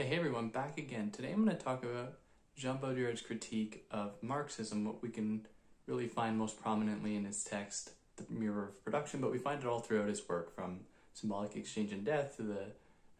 Hey, everyone, back again. Today I'm going to talk about Jean Baudrillard's critique of Marxism, what we can really find most prominently in his text, The Mirror of Production, but we find it all throughout his work from Symbolic Exchange and Death to the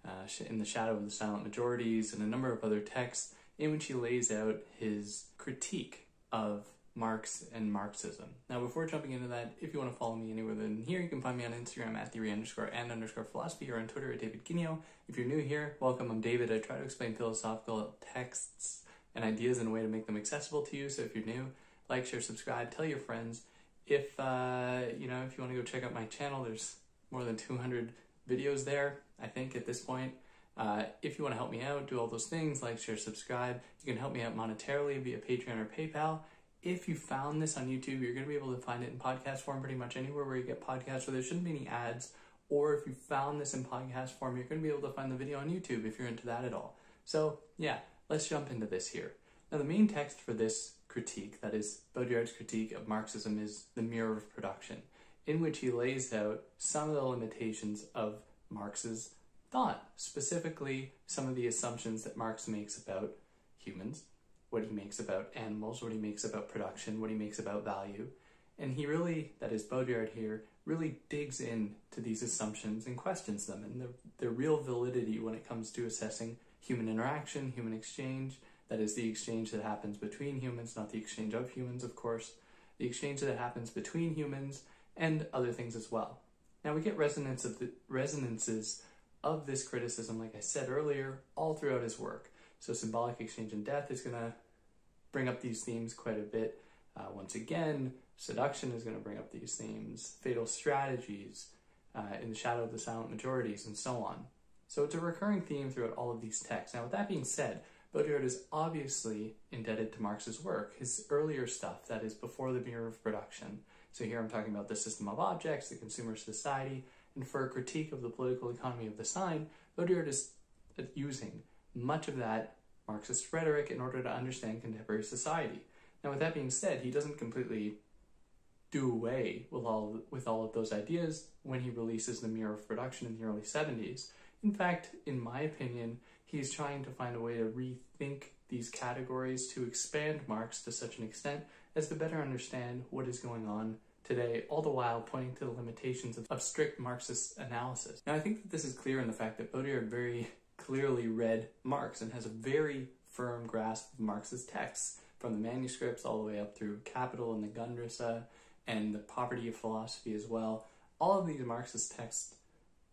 uh, In the Shadow of the Silent Majorities and a number of other texts in which he lays out his critique of Marx and Marxism. Now, before jumping into that, if you want to follow me anywhere than here, you can find me on Instagram at theory underscore and underscore philosophy or on Twitter at David Guignion. If you're new here, welcome. I'm David. I try to explain philosophical texts and ideas in a way to make them accessible to you. So if you're new, like, share, subscribe, tell your friends. If uh, you know, if you want to go check out my channel, there's more than 200 videos there. I think at this point. Uh, if you want to help me out, do all those things like share, subscribe. You can help me out monetarily via Patreon or PayPal if you found this on YouTube, you're going to be able to find it in podcast form pretty much anywhere where you get podcasts, so there shouldn't be any ads. Or if you found this in podcast form, you're going to be able to find the video on YouTube if you're into that at all. So, yeah, let's jump into this here. Now, the main text for this critique, that is Baudrillard's critique of Marxism, is The Mirror of Production, in which he lays out some of the limitations of Marx's thought, specifically some of the assumptions that Marx makes about humans what he makes about animals, what he makes about production, what he makes about value. And he really, that is Baudrillard here, really digs into these assumptions and questions them and their, their real validity when it comes to assessing human interaction, human exchange. That is the exchange that happens between humans, not the exchange of humans, of course. The exchange that happens between humans and other things as well. Now we get resonance of the resonances of this criticism, like I said earlier, all throughout his work. So symbolic exchange and death is going to bring up these themes quite a bit. Uh, once again, seduction is going to bring up these themes, fatal strategies, uh, in the shadow of the silent majorities, and so on. So it's a recurring theme throughout all of these texts. Now, with that being said, Baudrillard is obviously indebted to Marx's work, his earlier stuff, that is before the Mirror of Production. So here I'm talking about the system of objects, the consumer society, and for a critique of the political economy of the sign, Baudrillard is using much of that Marxist rhetoric in order to understand contemporary society. Now, with that being said, he doesn't completely do away with all with all of those ideas when he releases the Mirror of Production in the early 70s. In fact, in my opinion, he's trying to find a way to rethink these categories to expand Marx to such an extent as to better understand what is going on today, all the while pointing to the limitations of, of strict Marxist analysis. Now, I think that this is clear in the fact that Baudrillard very clearly read Marx and has a very firm grasp of Marx's texts, from the manuscripts all the way up through Capital and the Grundrisse and the Poverty of Philosophy as well. All of these Marxist texts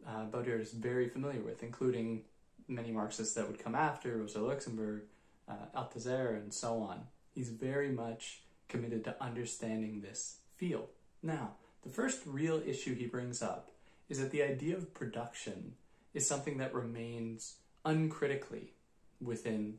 uh, Baudrillard is very familiar with, including many Marxists that would come after, Rosa Luxemburg, uh, Althusser, and so on. He's very much committed to understanding this field. Now, the first real issue he brings up is that the idea of production is something that remains uncritically within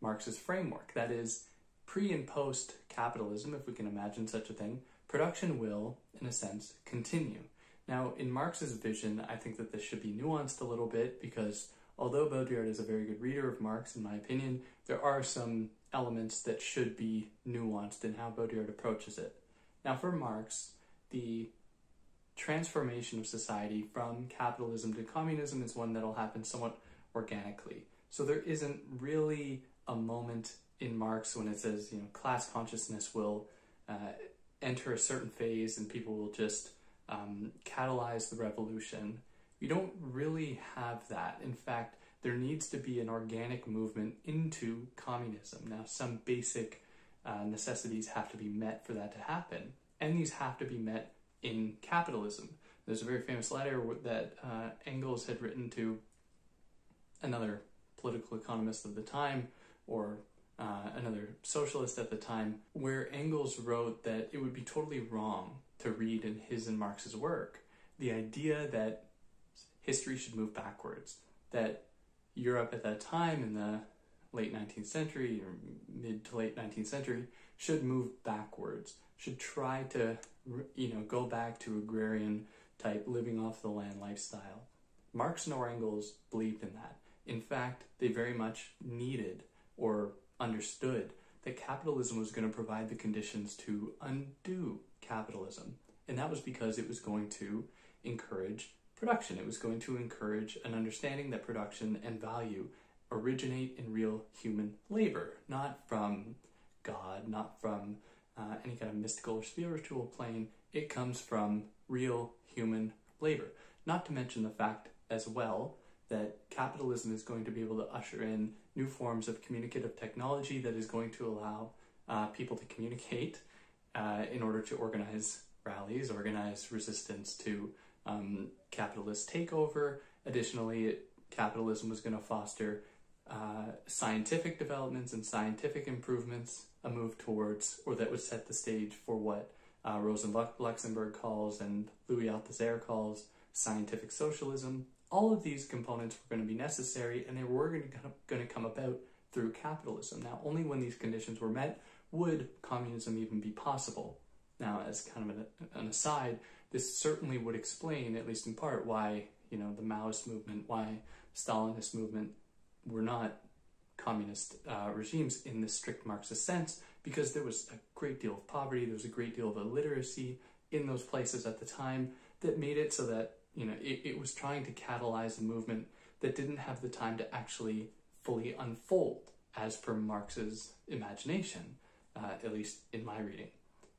Marx's framework. That is, pre and post capitalism, if we can imagine such a thing, production will, in a sense, continue. Now, in Marx's vision, I think that this should be nuanced a little bit because although Baudrillard is a very good reader of Marx, in my opinion, there are some elements that should be nuanced in how Baudrillard approaches it. Now, for Marx, the transformation of society from capitalism to communism is one that'll happen somewhat organically. So there isn't really a moment in Marx when it says, you know, class consciousness will uh, enter a certain phase and people will just um, catalyze the revolution. We don't really have that. In fact, there needs to be an organic movement into communism. Now, some basic uh, necessities have to be met for that to happen, and these have to be met in capitalism. There's a very famous letter that uh, Engels had written to another political economist of the time, or uh, another socialist at the time, where Engels wrote that it would be totally wrong to read in his and Marx's work the idea that history should move backwards, that Europe at that time in the late 19th century or mid to late 19th century should move backwards, should try to you know, go back to agrarian type living off the land lifestyle. Marx nor Engels believed in that. In fact, they very much needed or understood that capitalism was going to provide the conditions to undo capitalism. And that was because it was going to encourage production. It was going to encourage an understanding that production and value originate in real human labor, not from God, not from uh, any kind of mystical or spiritual plane. It comes from real human labor. Not to mention the fact as well that capitalism is going to be able to usher in new forms of communicative technology that is going to allow uh, people to communicate uh, in order to organize rallies, organize resistance to um, capitalist takeover. Additionally, it, capitalism was going to foster uh, scientific developments and scientific improvements, a move towards, or that would set the stage for what uh, Rosa Luxemburg calls and Louis Althusser calls scientific socialism. All of these components were going to be necessary and they were going to, come about through capitalism. Now, only when these conditions were met would communism even be possible. Now, as kind of an, an aside, this certainly would explain, at least in part, why you know the Maoist movement, why Stalinist movement were not communist uh, regimes in the strict Marxist sense, because there was a great deal of poverty, there was a great deal of illiteracy in those places at the time that made it so that you know it, it was trying to catalyze a movement that didn't have the time to actually fully unfold as per Marx's imagination, uh, at least in my reading.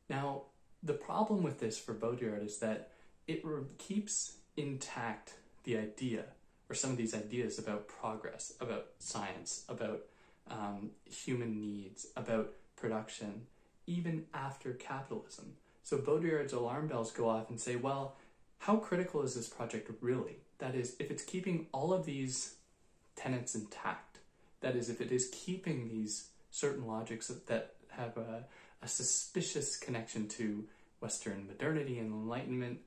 Now, the problem with this for Baudrillard is that it keeps intact the idea or some of these ideas about progress, about science, about um, human needs, about production, even after capitalism. So Baudrillard's alarm bells go off and say, well, how critical is this project really? That is, if it's keeping all of these tenets intact, that is, if it is keeping these certain logics that have a, a suspicious connection to Western modernity and Enlightenment,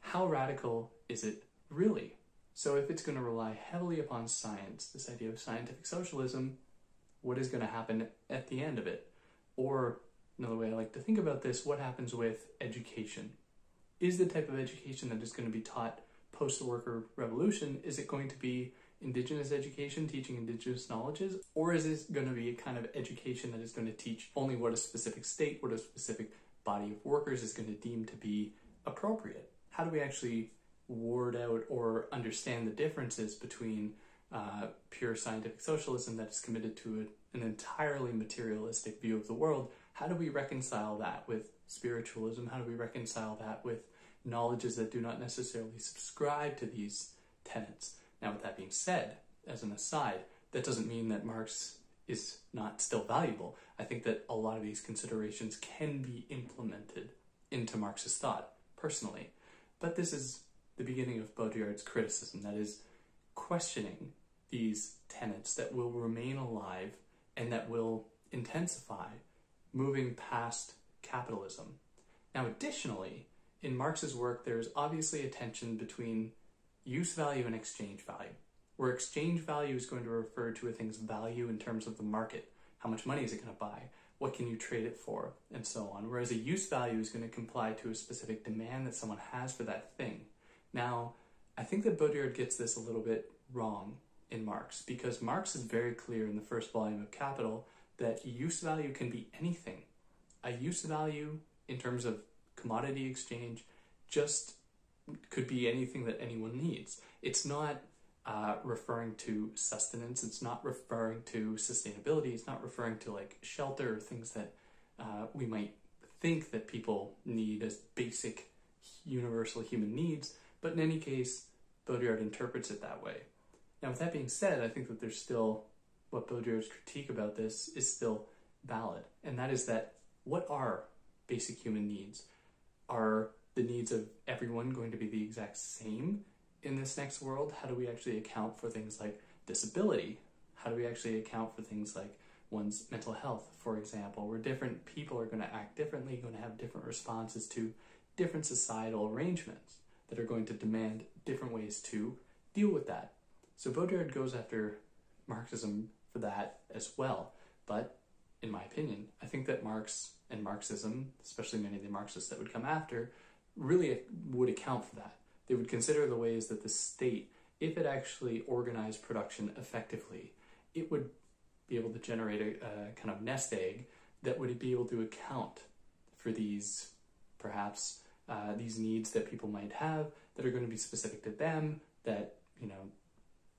how radical is it really? So if it's going to rely heavily upon science, this idea of scientific socialism, what is going to happen at the end of it? Or another way I like to think about this, what happens with education? Is the type of education that is going to be taught post the worker revolution, is it going to be indigenous education, teaching indigenous knowledges, or is this going to be a kind of education that is going to teach only what a specific state, what a specific body of workers is going to deem to be appropriate? How do we actually ward out or understand the differences between uh, pure scientific socialism that is committed to an entirely materialistic view of the world. How do we reconcile that with spiritualism? How do we reconcile that with knowledges that do not necessarily subscribe to these tenets? Now, with that being said, as an aside, that doesn't mean that Marx is not still valuable. I think that a lot of these considerations can be implemented into Marxist thought, personally. But this is the beginning of Baudrillard's criticism, that is, questioning these tenets that will remain alive and that will intensify moving past capitalism. Now, additionally, in Marx's work, there's obviously a tension between use value and exchange value, where exchange value is going to refer to a thing's value in terms of the market. How much money is it going to buy? What can you trade it for? And so on. Whereas a use value is going to comply to a specific demand that someone has for that thing. Now, I think that Baudrillard gets this a little bit wrong in Marx because Marx is very clear in the first volume of Capital that use value can be anything. A use value in terms of commodity exchange just could be anything that anyone needs. It's not uh, referring to sustenance, it's not referring to sustainability, it's not referring to like shelter or things that uh, we might think that people need as basic universal human needs. But in any case, Baudrillard interprets it that way. Now, with that being said, I think that there's still what Baudrillard's critique about this is still valid, and that is that what are basic human needs? Are the needs of everyone going to be the exact same in this next world? How do we actually account for things like disability? How do we actually account for things like one's mental health, for example, where different people are going to act differently, going to have different responses to different societal arrangements? that are going to demand different ways to deal with that. So Baudrillard goes after Marxism for that as well. But in my opinion, I think that Marx and Marxism, especially many of the Marxists that would come after, really would account for that. They would consider the ways that the state, if it actually organized production effectively, it would be able to generate a, a kind of nest egg that would be able to account for these perhaps uh, these needs that people might have that are going to be specific to them that you know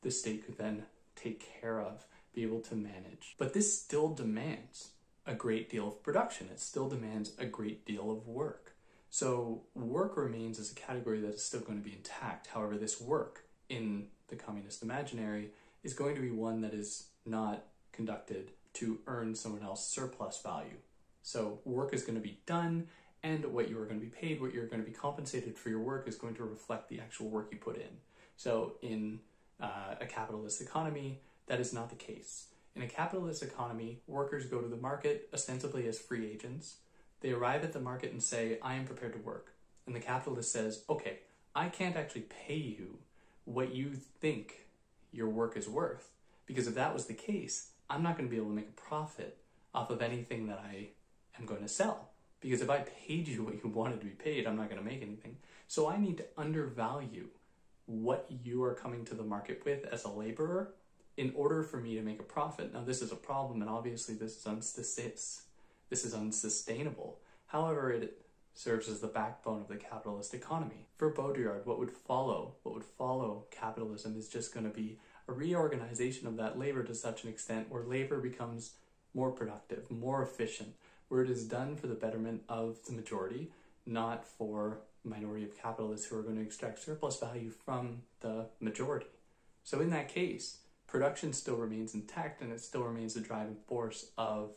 the state could then take care of, be able to manage. But this still demands a great deal of production. It still demands a great deal of work. So work remains as a category that is still going to be intact. However, this work in the communist imaginary is going to be one that is not conducted to earn someone else surplus value. So work is going to be done and what you are going to be paid, what you're going to be compensated for your work is going to reflect the actual work you put in. So in uh, a capitalist economy, that is not the case. In a capitalist economy, workers go to the market ostensibly as free agents. They arrive at the market and say, I am prepared to work. And the capitalist says, okay, I can't actually pay you what you think your work is worth. Because if that was the case, I'm not going to be able to make a profit off of anything that I am going to sell. Because if I paid you what you wanted to be paid, I'm not going to make anything. So I need to undervalue what you are coming to the market with as a laborer in order for me to make a profit. Now, this is a problem, and obviously, this is, unsus- this is unsustainable. However, it serves as the backbone of the capitalist economy. For Baudrillard, what would follow, what would follow capitalism is just going to be a reorganization of that labor to such an extent where labor becomes more productive, more efficient, where it is done for the betterment of the majority, not for minority of capitalists who are going to extract surplus value from the majority. So in that case, production still remains intact and it still remains the driving force of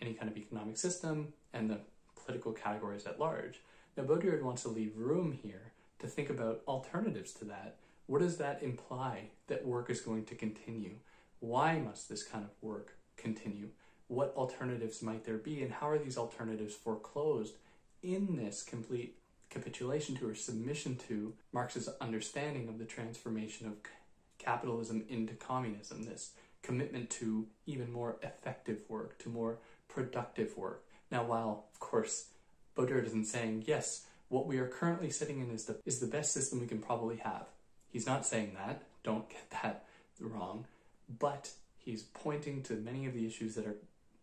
any kind of economic system and the political categories at large. Now, Baudrillard wants to leave room here to think about alternatives to that. What does that imply that work is going to continue? Why must this kind of work continue? What alternatives might there be, and how are these alternatives foreclosed in this complete capitulation to or submission to Marx's understanding of the transformation of capitalism into communism, this commitment to even more effective work, to more productive work. Now, while, of course, Baudrillard isn't saying, yes, what we are currently sitting in is the, is the best system we can probably have. He's not saying that. Don't get that wrong. But he's pointing to many of the issues that are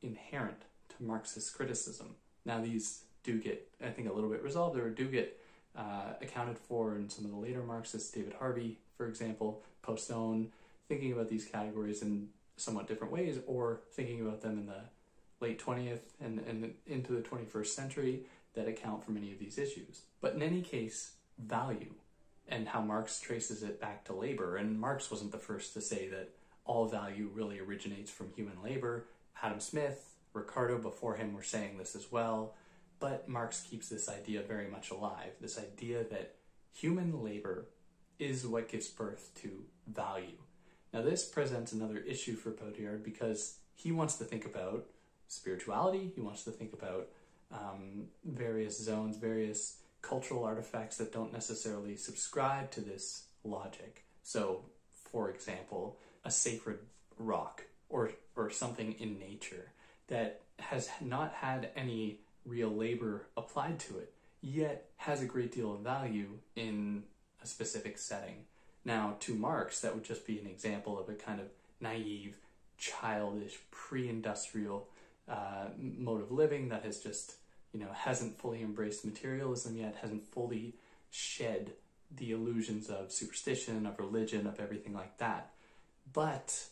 inherent to Marxist criticism. Now, these do get, I think, a little bit resolved or do get uh, accounted for in some of the later Marxists, David Harvey, for example, Postone, thinking about these categories in somewhat different ways or thinking about them in the late 20th and, and into the 21st century that account for many of these issues. But in any case, value and how Marx traces it back to labor. And Marx wasn't the first to say that all value really originates from human labor. Adam Smith, Ricardo before him were saying this as well. But Marx keeps this idea very much alive this idea that human labor is what gives birth to value. Now, this presents another issue for Baudrillard because he wants to think about spirituality, he wants to think about um, various zones, various cultural artifacts that don't necessarily subscribe to this logic. So, for example, a sacred rock or, or something in nature that has not had any real labor applied to it, yet has a great deal of value in a specific setting. Now, to Marx, that would just be an example of a kind of naive, childish, pre industrial uh, mode of living that has just, you know, hasn't fully embraced materialism yet, hasn't fully shed the illusions of superstition, of religion, of everything like that. But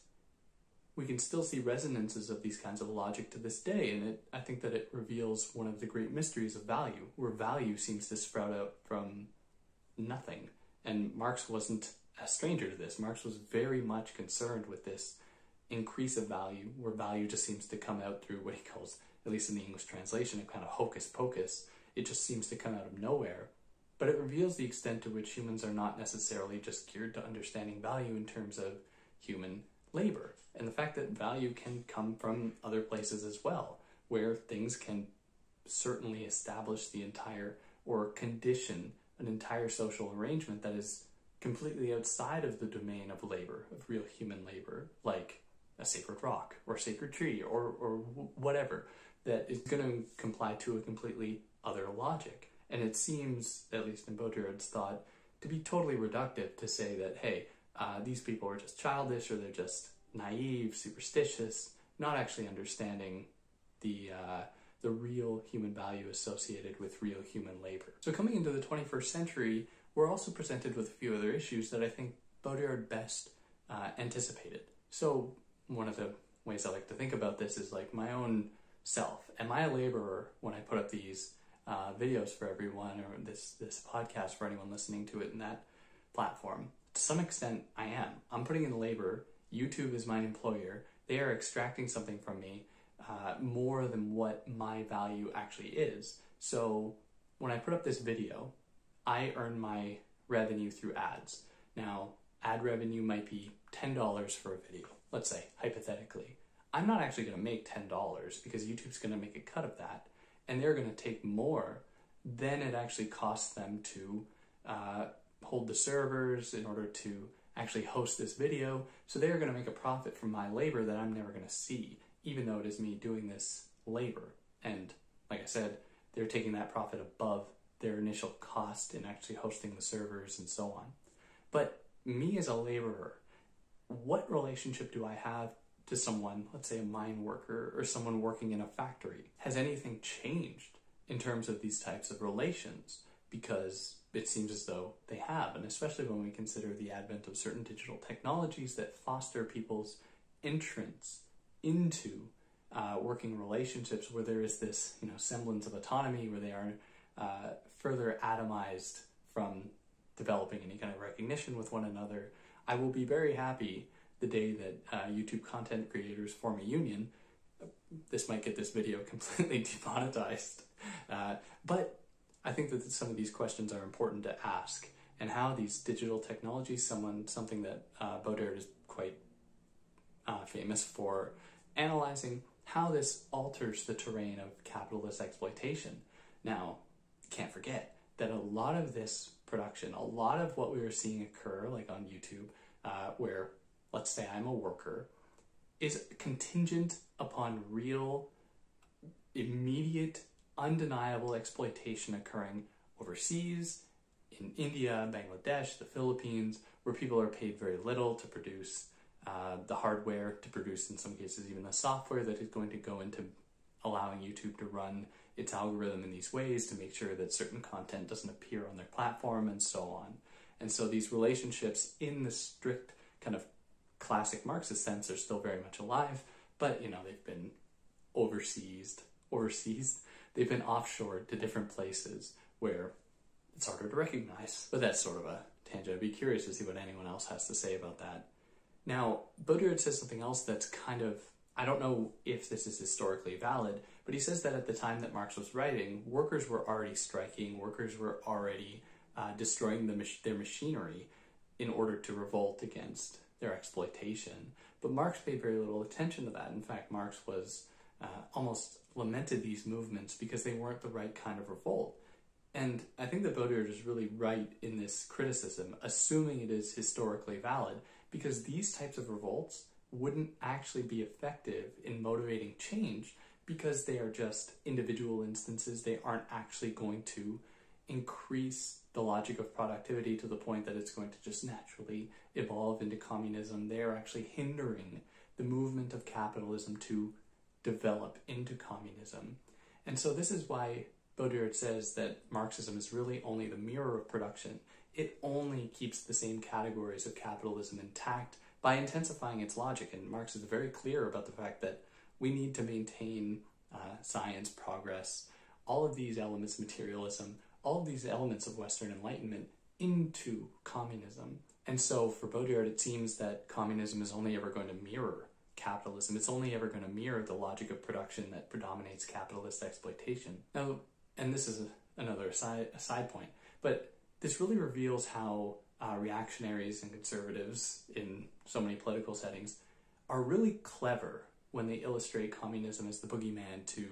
we can still see resonances of these kinds of logic to this day, and it, I think that it reveals one of the great mysteries of value, where value seems to sprout out from nothing. And Marx wasn't a stranger to this. Marx was very much concerned with this increase of value, where value just seems to come out through what he calls, at least in the English translation, a kind of hocus pocus. It just seems to come out of nowhere. But it reveals the extent to which humans are not necessarily just geared to understanding value in terms of human labor and the fact that value can come from other places as well, where things can certainly establish the entire or condition an entire social arrangement that is completely outside of the domain of labor, of real human labor, like a sacred rock or a sacred tree or, or whatever, that is going to comply to a completely other logic. And it seems, at least in Baudrillard's thought, to be totally reductive to say that, hey, uh, these people are just childish or they're just naive, superstitious, not actually understanding the uh, the real human value associated with real human labor. So coming into the 21st century, we're also presented with a few other issues that I think Baudrillard best uh, anticipated. So, one of the ways I like to think about this is like my own self. Am I a laborer when I put up these uh, videos for everyone or this, this podcast for anyone listening to it in that platform? To some extent, I am. I'm putting in labor. YouTube is my employer. They are extracting something from me uh, more than what my value actually is. So, when I put up this video, I earn my revenue through ads. Now, ad revenue might be $10 for a video, let's say, hypothetically. I'm not actually going to make $10 because YouTube's going to make a cut of that, and they're going to take more than it actually costs them to uh, hold the servers in order to actually host this video. So they're going to make a profit from my labor that I'm never going to see, even though it is me doing this labor. And like I said, they're taking that profit above their initial cost in actually hosting the servers and so on. But me as a laborer, what relationship do I have to someone, let's say a mine worker or someone working in a factory? Has anything changed in terms of these types of relations? Because it seems as though they have, and especially when we consider the advent of certain digital technologies that foster people's entrance into uh, working relationships where there is this you know semblance of autonomy where they are uh, further atomized from developing any kind of recognition with one another. I will be very happy the day that uh, YouTube content creators form a union. This might get this video completely demonetized, uh, but I think that some of these questions are important to ask, and how these digital technologies, someone something that uh, Baudrillard is quite uh, famous for analyzing, how this alters the terrain of capitalist exploitation. Now, can't forget that a lot of this production, a lot of what we are seeing occur, like on YouTube, uh, where let's say I'm a worker, is contingent upon real, immediate, undeniable exploitation occurring overseas, in India, Bangladesh, the Philippines, where people are paid very little to produce uh, the hardware, to produce, in some cases, even the software that is going to go into allowing YouTube to run its algorithm in these ways to make sure that certain content doesn't appear on their platform and so on. And so these relationships in the strict kind of classic Marxist sense are still very much alive, but you know, they've been overseas, overseas, they've been offshored to different places where it's harder to recognize. But that's sort of a tangent. I'd be curious to see what anyone else has to say about that. Now, Baudrillard says something else that's kind of I don't know if this is historically valid, but he says that at the time that Marx was writing, workers were already striking, workers were already uh, destroying the mach- their machinery in order to revolt against their exploitation. But Marx paid very little attention to that. In fact, Marx was uh, almost lamented these movements because they weren't the right kind of revolt. And I think that Baudrillard is really right in this criticism, assuming it is historically valid, because these types of revolts wouldn't actually be effective in motivating change because they are just individual instances. They aren't actually going to increase the logic of productivity to the point that it's going to just naturally evolve into communism. They are actually hindering the movement of capitalism to develop into communism. And so this is why Baudrillard says that Marxism is really only the mirror of production. It only keeps the same categories of capitalism intact by intensifying its logic. And Marx is very clear about the fact that we need to maintain uh, science, progress, all of these elements, materialism, all of these elements of Western Enlightenment into communism. And so for Baudrillard, it seems that communism is only ever going to mirror capitalism. It's only ever going to mirror the logic of production that predominates capitalist exploitation. Now, and this is a, another side, side point, but this really reveals how uh, reactionaries and conservatives in so many political settings are really clever when they illustrate communism as the boogeyman to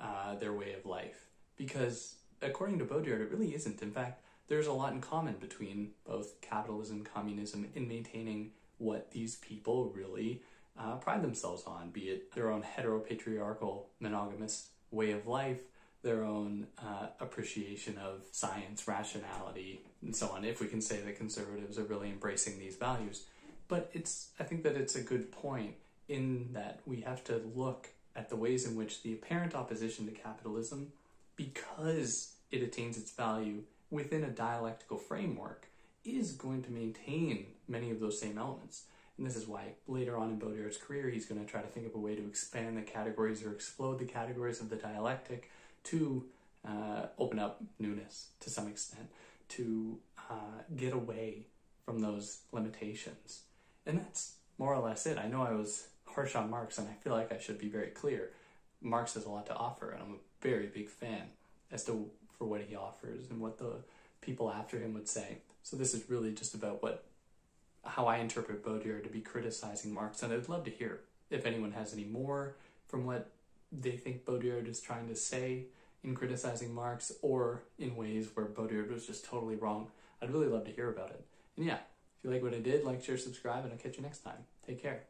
uh, their way of life. Because according to Baudrillard, it really isn't. In fact, there's a lot in common between both capitalism and communism in maintaining what these people really uh, pride themselves on, be it their own heteropatriarchal monogamous way of life, their own uh, appreciation of science, rationality, and so on, if we can say that conservatives are really embracing these values. But it's, I think that it's a good point in that we have to look at the ways in which the apparent opposition to capitalism, because it attains its value within a dialectical framework, is going to maintain many of those same elements. And this is why later on in Baudrillard's career, he's going to try to think of a way to expand the categories or explode the categories of the dialectic to uh, open up newness to some extent, to uh, get away from those limitations. And that's more or less it. I know I was harsh on Marx, and I feel like I should be very clear. Marx has a lot to offer, and I'm a very big fan as to for what he offers and what the people after him would say. So this is really just about what how I interpret Baudrillard to be criticizing Marx, and I'd love to hear if anyone has any more from what they think Baudrillard is trying to say in criticizing Marx, or in ways where Baudrillard was just totally wrong. I'd really love to hear about it. And yeah, if you like what I did, like, share, subscribe, and I'll catch you next time. Take care.